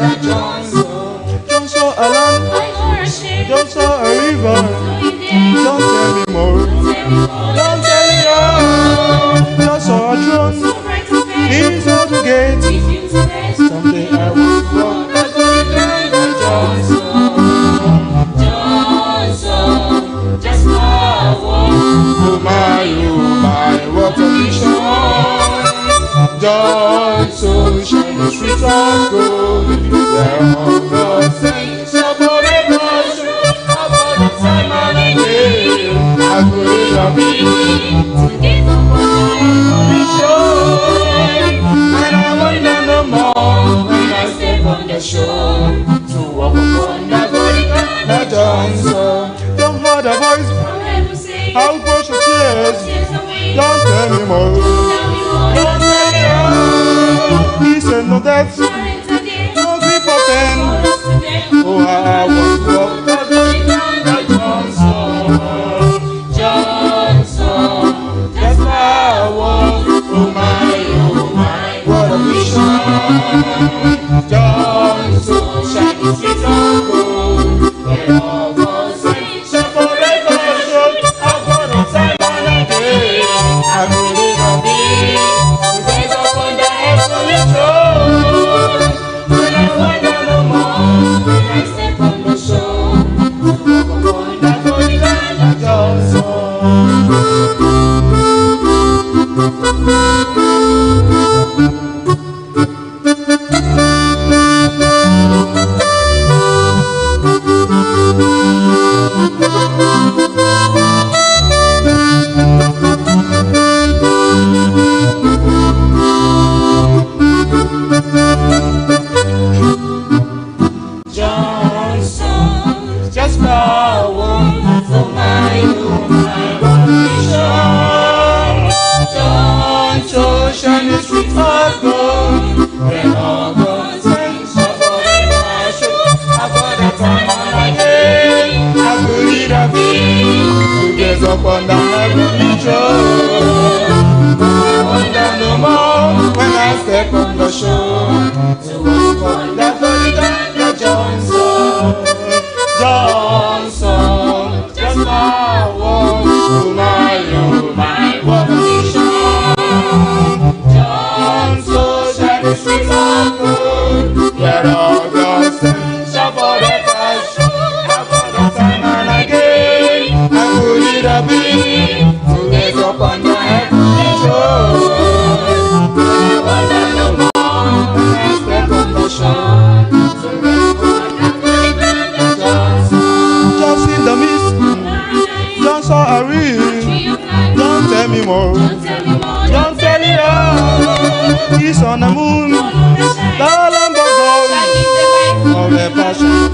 Johnson. Don't show a land. Don't show a river. Don't tell me more. Don't tell me all. Don't show a throne. He's out the gate. Someday I was. Just my, shine the streets of gold. To walk upon the Don't hear the i Don't tell that's Música up upon the heavenly throne. Wonder no more when I step on the shore. To upon the golden the Johnson, Johnson, just my walk to my own, my walk to shore. Johnson, shall be anymore. Don't tell it all. He's on the moon. The lamb of the passion.